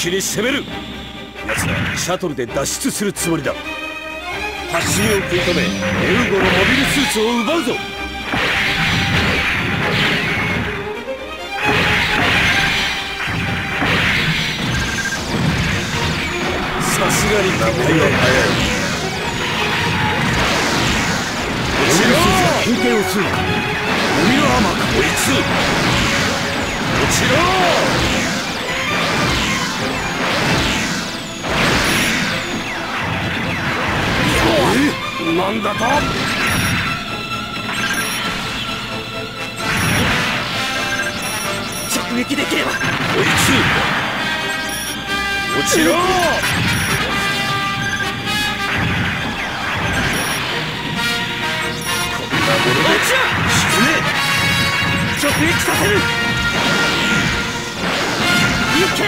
気に攻める。奴らシャトルで脱出するつもりだ。走りを食い止めエウゴのモビルスーツを奪うぞ。さすがに展開は早い。落ちろ変形をする海のアーマーかこいつ。落ちろなんだと？直撃できれば。こいつ落ちろ。こんなもので沈め直撃させる。いけ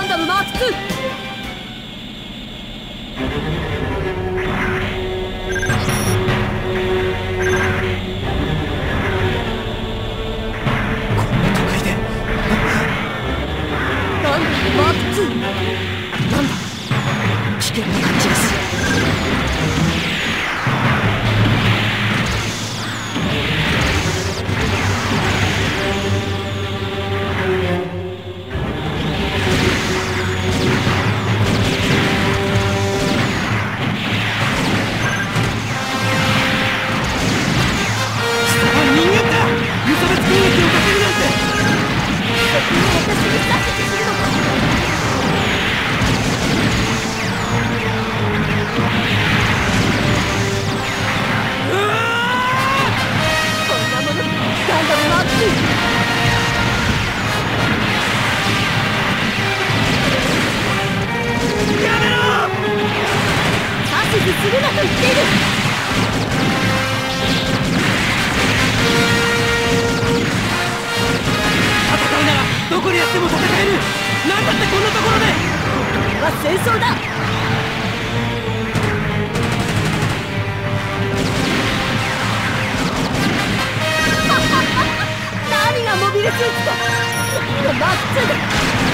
Gundam Mark 血打ちと次のマッチで。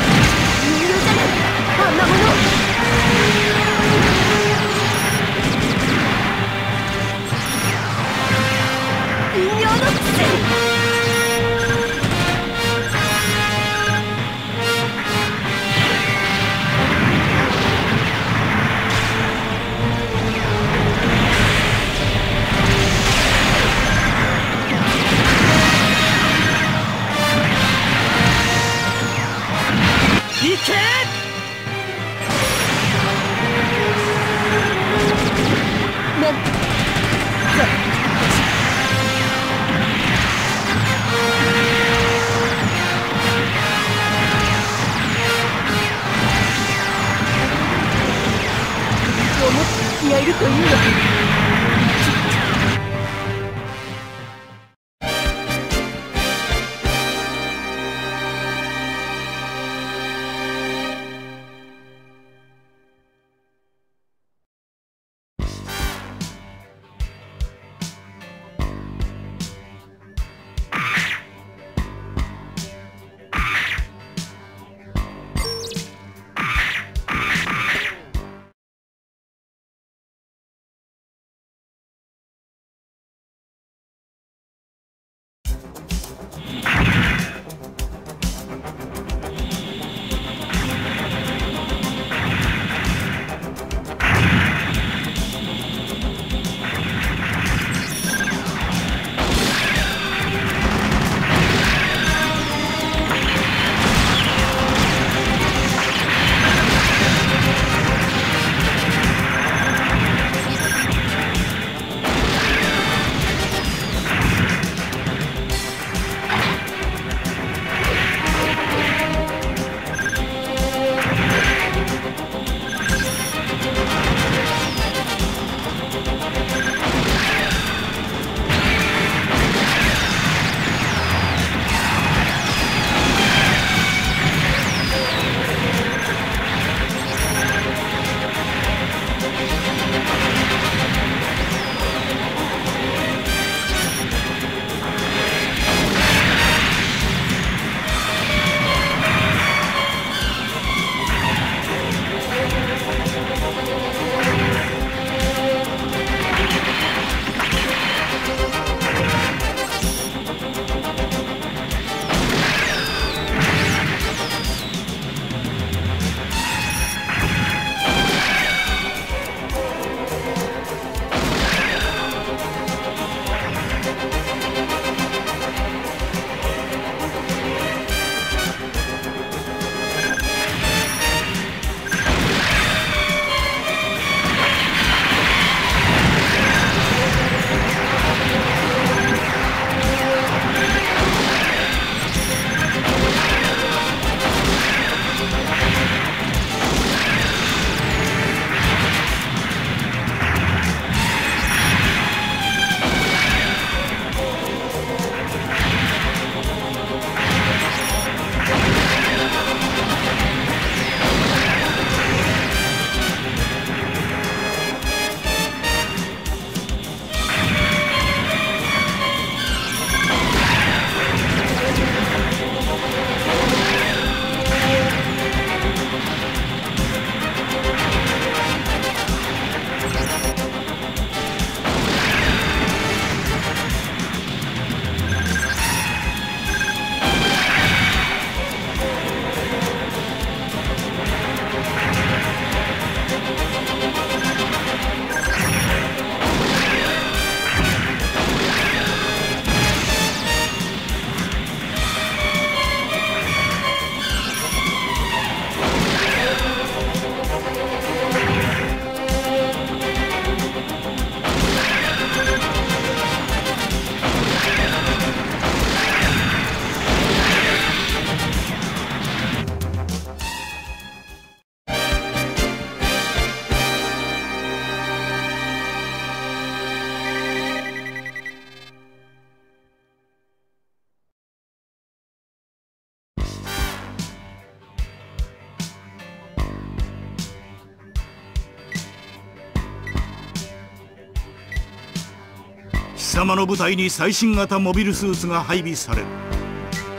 貴様の部隊に最新型モビルスーツが配備される。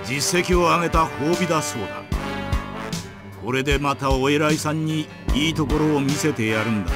実績を上げた褒美だそうだ。これでまたお偉いさんにいいところを見せてやるんだ。